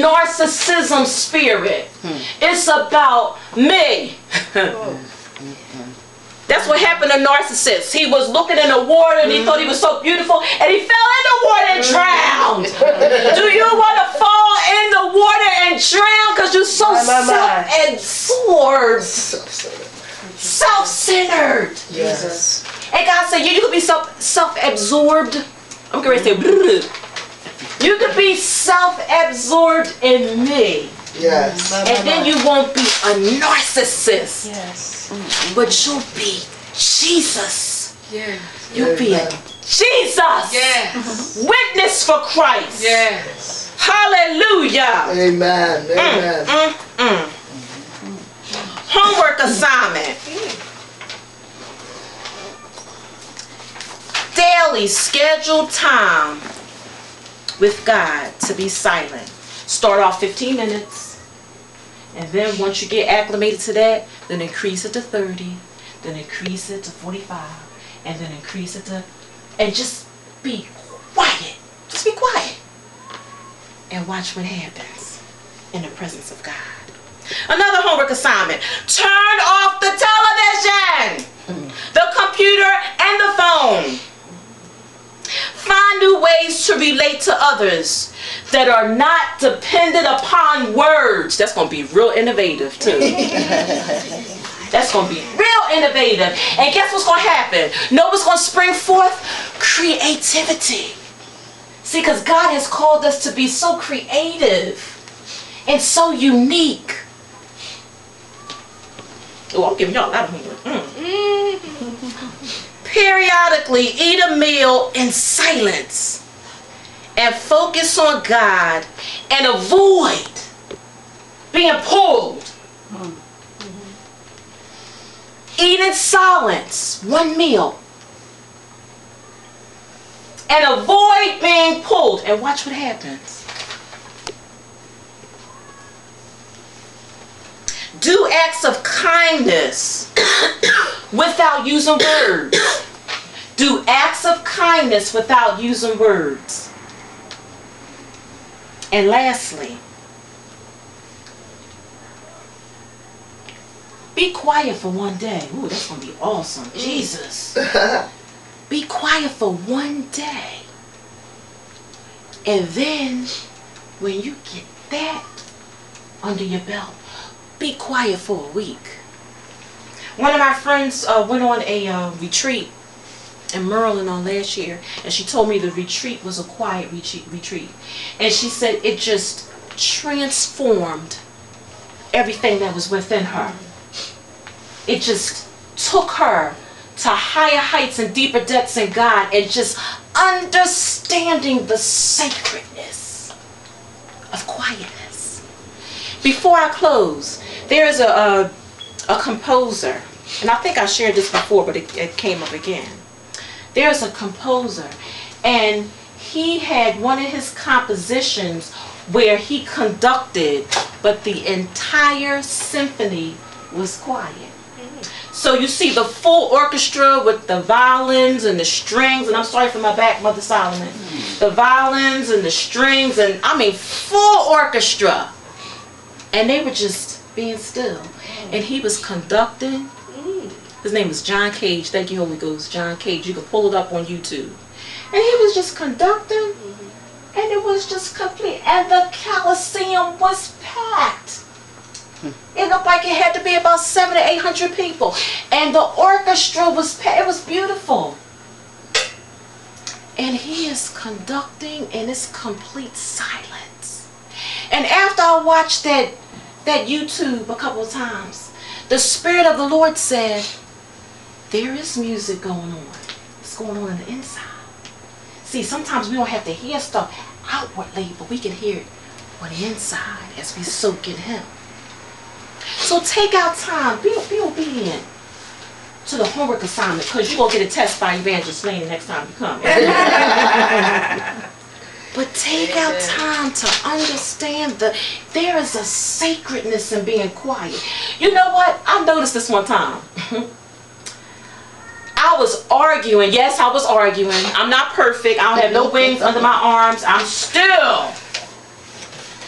narcissism spirit. It's about me. That's what happened to Narcissus. He was looking in the water and he thought he was so beautiful and he fell in the water and drowned. Do you want to fall in the water and drown because you're so self-absorbed, self-centered? Jesus. And God said, you, you could be self self-absorbed. I'm going to say. You could be self-absorbed in me. Yes. My, my, And then you won't be a narcissist, Yes. but you'll be Jesus. Yeah. You'll be a Jesus. Yes. Witness for Christ. Yes. Hallelujah. Amen. Amen. Mm, mm. Homework assignment. Daily scheduled time with God to be silent. Start off 15 minutes. And then once you get acclimated to that, then increase it to 30. Then increase it to 45. And then increase it to. And just be quiet. Just be quiet. And watch what happens in the presence of God. Another homework assignment. Turn off the television, mm-hmm. the computer, and the phone. Find new ways to relate to others that are not dependent upon words. That's going to be real innovative, too. That's going to be real innovative. And guess what's going to happen? Know what's going to spring forth? Creativity. See, because God has called us to be so creative and so unique. Oh, I'm giving y'all a lot of homework. Mm. Periodically eat a meal in silence and focus on God and avoid being pulled. Mm-hmm. Eat in silence, one meal. And avoid being pulled. And watch what happens. Do acts of kindness without using words. Do acts of kindness without using words. And lastly, be quiet for one day. Ooh, that's going to be awesome. Jesus. Be quiet for one day. And then, when you get that under your belt, be quiet for a week. One of my friends uh, went on a uh, retreat in Maryland on last year, and she told me the retreat was a quiet retreat. retreat. And she said it just transformed everything that was within her. It just took her to higher heights and deeper depths in God and just understanding the sacredness of quietness. Before I close, there is a, a, a composer, and I think I shared this before, but it, it came up again. There's a composer, and he had one of his compositions where he conducted, but the entire symphony was quiet. So you see the full orchestra with the violins and the strings, and I'm sorry for my back, Mother Solomon. The violins and the strings, and I mean full orchestra. And they were just being still. And he was conducting. His name is John Cage. Thank you, Holy Ghost. John Cage. You can pull it up on YouTube. And he was just conducting, mm-hmm. and it was just complete. And the Coliseum was packed. Hmm. It looked like it had to be about seven to eight hundred people, and the orchestra was it was beautiful. And he is conducting in this complete silence. And after I watched that that YouTube a couple of times, the Spirit of the Lord said, "There is music going on. It's going on in the inside." See, sometimes we don't have to hear stuff outwardly, but we can hear it on the inside as we soak in Him. So take out time. Be, be obedient to the homework assignment because you're going to get a test by Evangelist Lane the next time you come. but take out time to understand that there is a sacredness in being quiet. You know what? I noticed this one time. I was arguing. Yes, I was arguing. I'm not perfect. I don't have no wings under my arms. I'm still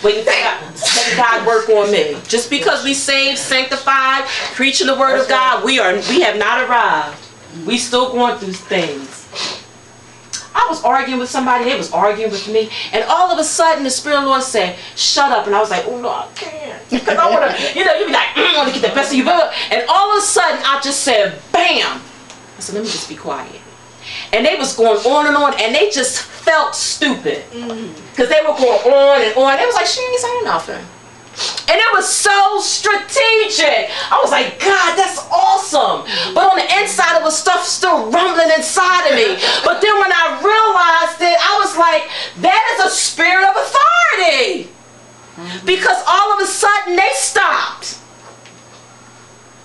waiting for God, God work on me. Just because we saved, sanctified, preaching the word of God, we are we have not arrived. We still going through things. I was arguing with somebody, they was arguing with me, and all of a sudden the Spirit of the Lord said, shut up. And I was like, oh no, I can't. Because I want to, you know, you be like, mm, I want to get the best of you. And all of a sudden I just said, bam. I said, let me just be quiet. And they was going on and on, and they just felt stupid. Mm-hmm. Because they were going on and on. They was like, she ain't saying nothing. And it was so strategic. I was like, God, that's awesome. But on the inside, it was stuff still rumbling inside of me. But then when I realized it, I was like, that is a spirit of authority. Mm-hmm. Because all of a sudden, they stopped.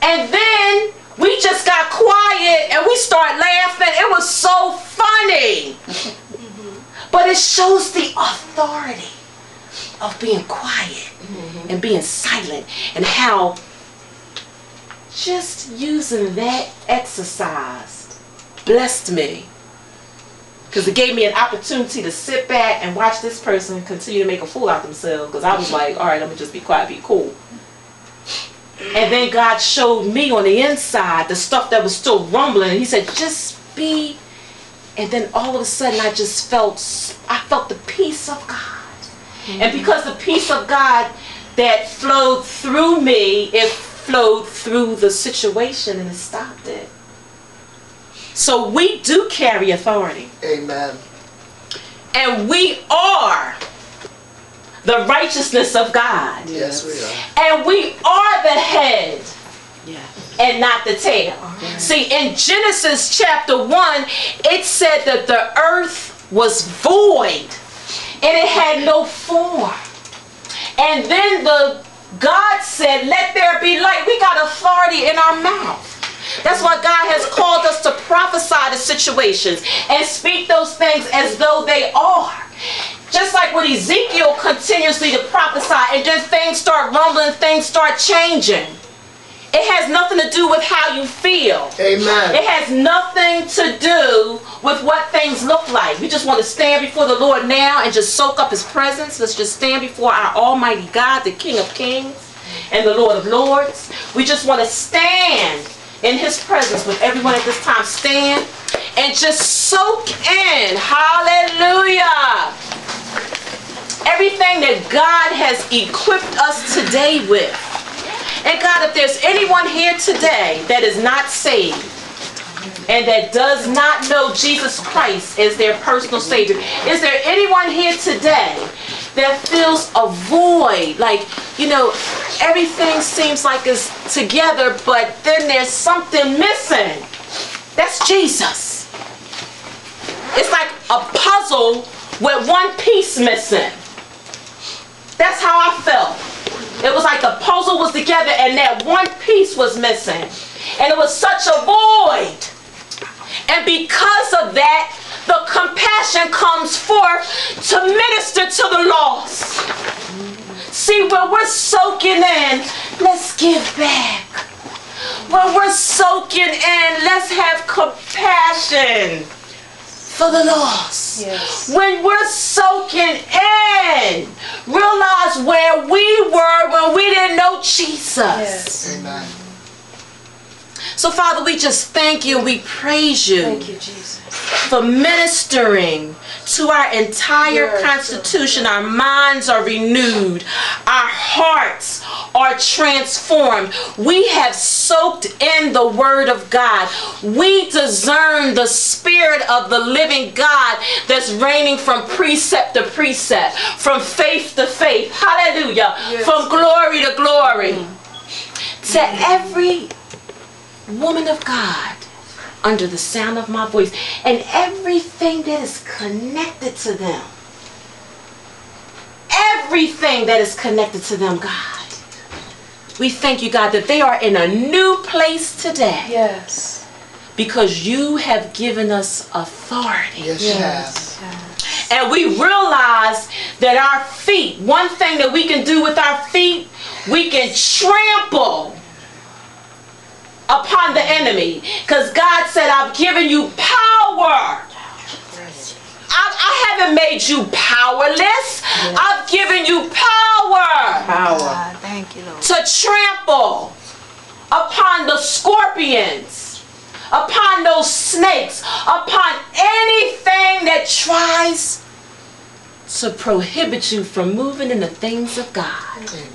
And then we just got quiet and we started laughing. It was so funny. but it shows the authority of being quiet mm-hmm. and being silent and how just using that exercise blessed me because it gave me an opportunity to sit back and watch this person continue to make a fool out of themselves because I was like all right let me just be quiet be cool and then God showed me on the inside the stuff that was still rumbling he said just be and then all of a sudden I just felt I felt the peace of God Mm-hmm. And because the peace of God that flowed through me, it flowed through the situation and it stopped it. So we do carry authority. Amen. And we are the righteousness of God. Yes, we are. And we are the head. And not the tail. See, in Genesis chapter 1, it said that the earth was void and it had no form. And then the God said, let there be light. We got authority in our mouth. That's why God has called us to prophesy the situations and speak those things as though they are. Just like when Ezekiel continuously to prophesy and then things start rumbling, things start changing. It has nothing to do with how you feel. Amen. It has nothing to do with what things look like. We just want to stand before the Lord now and just soak up his presence. Let's just stand before our almighty God, the King of Kings and the Lord of Lords. We just want to stand in his presence with everyone at this time. Stand and just soak in. Hallelujah. Everything that God has equipped us today with. And God, if there's anyone here today that is not saved, and that does not know Jesus Christ as their personal Savior, is there anyone here today that feels a void? Like, you know, everything seems like it's together, but then there's something missing. That's Jesus. It's like a puzzle with one piece missing. That's how I felt. It was like the puzzle was together and that one piece was missing. And it was such a void. And because of that, the compassion comes forth to minister to the lost. See, when we're soaking in, let's give back. When we're soaking in, let's have compassion for the lost. Yes. When we're soaking in, realize where we were when we didn't know Jesus. Yes. Amen. So, Father, we just thank you. We praise you. Thank you, Jesus. For ministering to our entire constitution. Our minds are renewed. Our hearts are transformed. We have soaked in the Word of God. We discern the Spirit of the living God that's reigning from precept to precept, from faith to faith. Hallelujah. Yes. From glory to glory. Mm. To every woman of God under the sound of my voice and everything that is connected to them. Everything that is connected to them, God. We thank you, God, that they are in a new place today. Yes. Because you have given us authority. Yes, yes. yes. And we realize that our feet, one thing that we can do with our feet, we can trample upon the enemy. Because God said, I've given you power. I, I haven't made you powerless. I've given you power Power. God, thank you, Lord. to trample upon the scorpions, upon those snakes, upon anything that tries to prohibit you from moving in the things of God. Amen.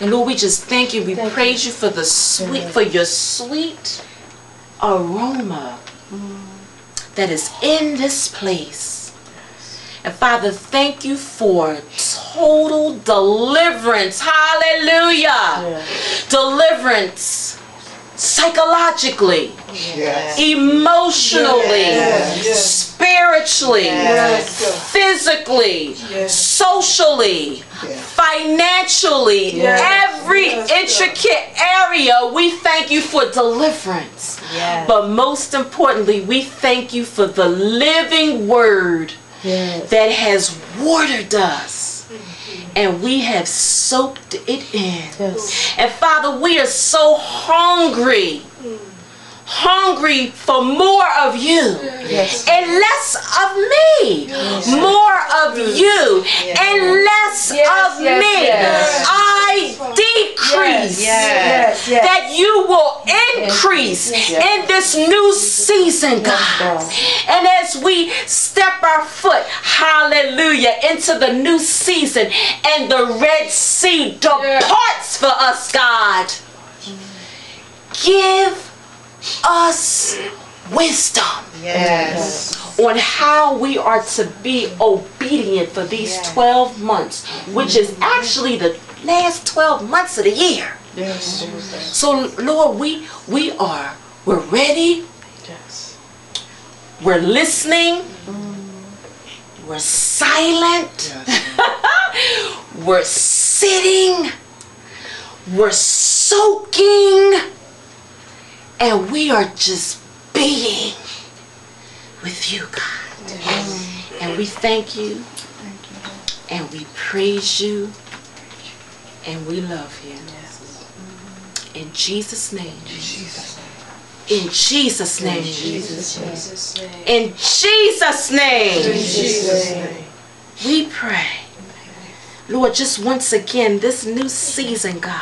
And Lord, we just thank you. We praise you for the sweet, for your sweet aroma mm. That is in this place. And Father, thank you for total deliverance. Hallelujah. Deliverance psychologically, Yes. emotionally, Yes. spiritually, Yes. physically, Yes. socially, Financially, Yes. every Yes, intricate area. We thank you for deliverance. Yes. But most importantly, we thank you for the living word that has watered us. And we have soaked it in. And Father, we are so hungry. Mm. Hungry for more of you and less of me. More of you and less of yes, me. yes. I decrease Yes, yes. that you will increase in this new season, God. And as we step our foot, hallelujah, into the new season and the Red Sea departs for us, God, give us wisdom Yes. on how we are to be obedient for these 12 months, which is actually the last 12 months of the year. Yes. So Lord, we we are we're ready. We're listening. We're silent. we're sitting. We're soaking. And we are just being with you, God. And we thank you. And we praise you. And we love you. Mm-hmm. In Jesus' name. In Jesus' name. In Jesus. name. In Jesus' name. We pray. Lord, just once again, this new season, God.